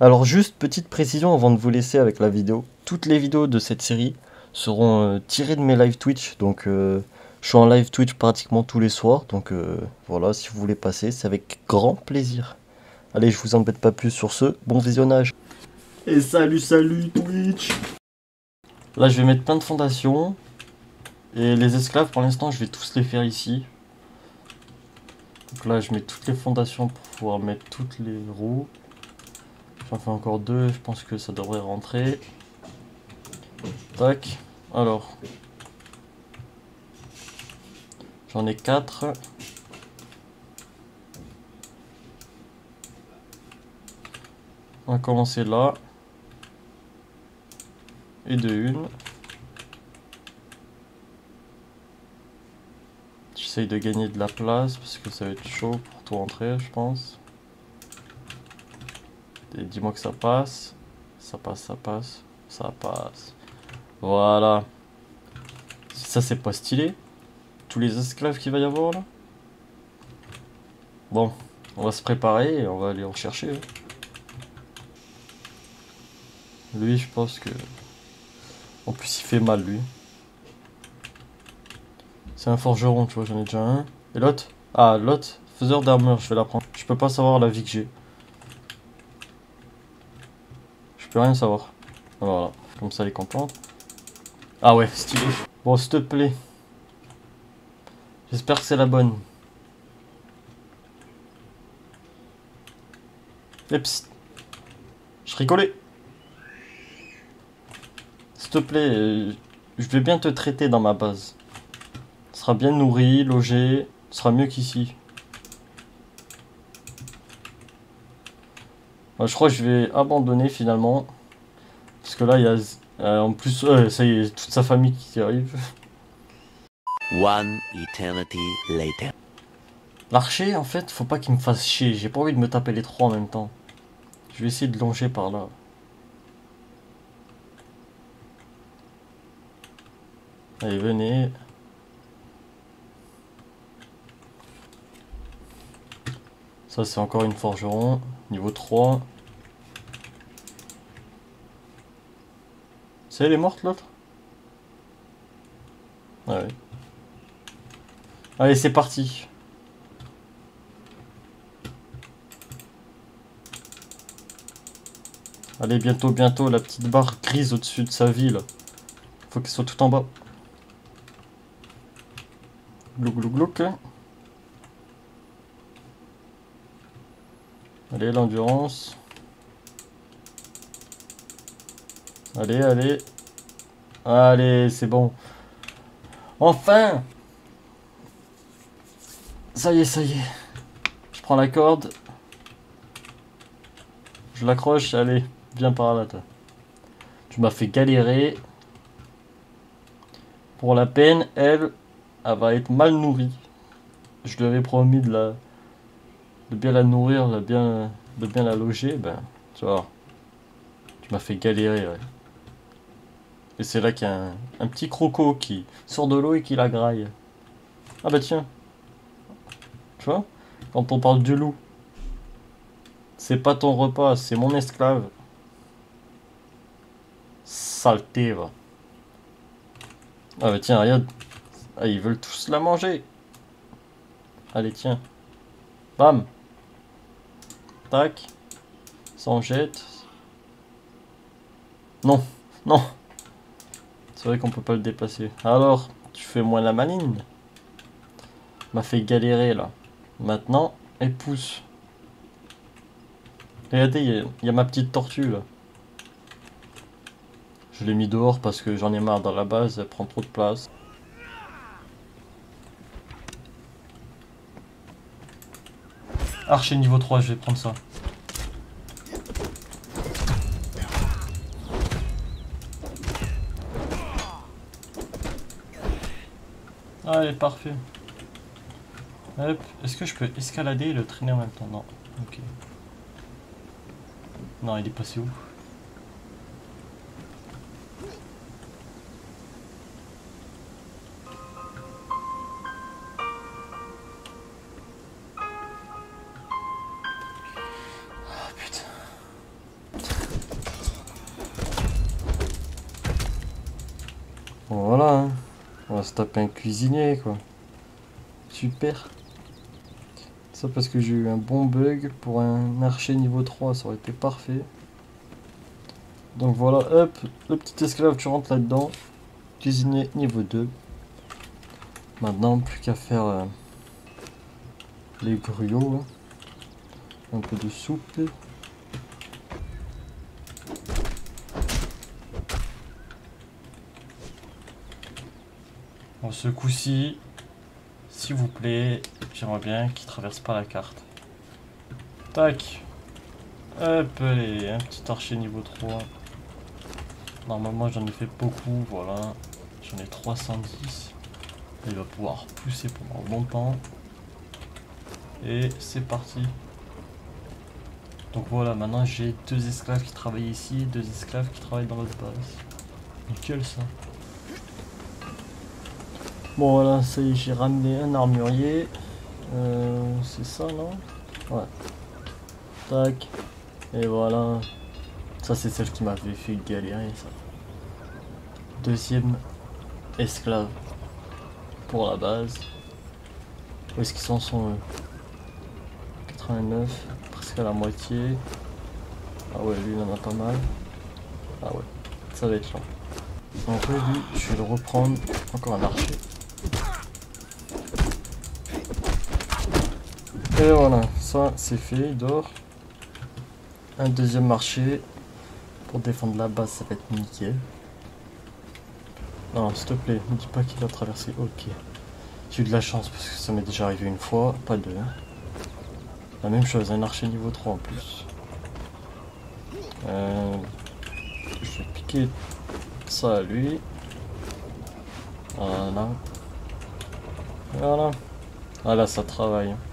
Alors juste petite précision avant de vous laisser avec la vidéo. Toutes les vidéos de cette série seront euh, tirées de mes live Twitch. Donc euh, je suis en live Twitch pratiquement tous les soirs. Donc euh, voilà, si vous voulez passer, c'est avec grand plaisir. Allez, je vous embête pas plus sur ce. Bon visionnage. Et salut, salut Twitch Là, je vais mettre plein de fondations. Et les esclaves, pour l'instant, je vais tous les faire ici. Donc là, je mets toutes les fondations pour pouvoir mettre toutes les roues. J'en fais encore deux, je pense que ça devrait rentrer. Tac. Alors. J'en ai quatre. On va commencer là. Et de une. J'essaye de gagner de la place parce que ça va être chaud pour tout rentrer, je pense. Et dis-moi que ça passe. Ça passe, ça passe. Ça passe. Voilà. Ça, c'est pas stylé. Tous les esclaves qu'il va y avoir là. Bon, on va se préparer et on va aller en chercher. Hein. Lui, je pense que... En plus, il fait mal, lui. C'est un forgeron, tu vois, j'en ai déjà un. Et l'autre? Ah, l'autre, faiseur d'armure, je vais la prendre. Je peux pas savoir la vie que j'ai. Je rien savoir. Voilà, comme ça, elle est contente. Ah ouais, stylé. Bon, s'il te plaît. J'espère que c'est la bonne. Et Je rigolais. S'il te plaît, euh, je vais bien te traiter dans ma base. Tu seras bien nourri, logé, tu seras mieux qu'ici. Je crois que je vais abandonner finalement. Parce que là, il y a euh, en plus, ça y est, toute sa famille qui arrive. One eternity later. L'archer, en fait, faut pas qu'il me fasse chier. J'ai pas envie de me taper les trois en même temps. Je vais essayer de longer par là. Allez, venez. Ça, c'est encore une forgeron. Niveau 3. Elle est morte, l'autre? Ah. Allez, c'est parti. Allez, bientôt, bientôt, la petite barre grise au-dessus de sa ville. Faut qu'elle soit tout en bas. Glou glou glouc. Allez, l'endurance. Allez, allez. Allez, c'est bon. Enfin Ça y est, ça y est. Je prends la corde. Je l'accroche, allez, viens par là, toi. Tu m'as fait galérer. Pour la peine, elle, elle va être mal nourrie. Je lui avais promis de la de bien la nourrir, de bien, de bien la loger, ben, tu vois, tu m'as fait galérer, Et c'est là qu'il y a un, petit croco qui sort de l'eau et qui la graille. Ah bah tiens. Tu vois Quand on parle du loup. C'est pas ton repas, c'est mon esclave. Saleté, va. Ah bah tiens, regarde. Ah, ils veulent tous la manger. Allez, tiens. Bam Tac. S'en jette. Non, non. C'est vrai qu'on peut pas le dépasser. Alors, tu fais moins la maline. M'a fait galérer là. Maintenant, elle pousse. Regardez, il y, a ma petite tortue là. Je l'ai mis dehors parce que j'en ai marre dans la base, elle prend trop de place. Archer niveau 3, je vais prendre ça. Ah, Allez, parfait. Hop, est-ce que je peux escalader et le traîner en même temps? Non, ok. Non, il est passé où? Ah, voilà. Hein on va se taper un cuisinier, quoi. Super. Ça parce que j'ai eu un bon bug pour un archer niveau 3, ça aurait été parfait. Donc voilà, hop, le petit esclave, tu rentres là-dedans. Cuisinier niveau 2. Maintenant, plus qu'à faire euh, les gruots. Hein. Un peu de soupe. Bon, ce coup-ci, s'il vous plaît, j'aimerais bien qu'il traverse pas la carte. Tac. Hop, allez, un petit archer niveau 3. Normalement, j'en ai fait beaucoup, voilà. J'en ai 310. Il va pouvoir pousser pendant longtemps. Et c'est parti. Donc voilà, maintenant j'ai deux esclaves qui travaillent ici deux esclaves qui travaillent dans l'autre base. Nickel ça? Bon voilà, ça y est, j'ai ramené un armurier. Euh, c'est ça non? Ouais. Tac. Et voilà. Ça c'est celle qui m'avait fait galérer ça. Deuxième esclave pour la base. Où est-ce qu'ils sont, sont 89, presque à la moitié. Ah ouais, lui il en a pas mal. Ah ouais, ça va être long. Donc lui, je vais le reprendre. Encore un archer. Et voilà, ça c'est fait, il dort. Un deuxième marché. Pour défendre la base, ça va être nickel. Non, s'il te plaît, ne dis pas qu'il a traversé. Ok. J'ai eu de la chance parce que ça m'est déjà arrivé une fois, pas deux. Hein. La même chose, un archer niveau 3 en plus. Euh, je vais piquer ça à lui. Voilà. Voilà. Ah là, ça travaille. Hein.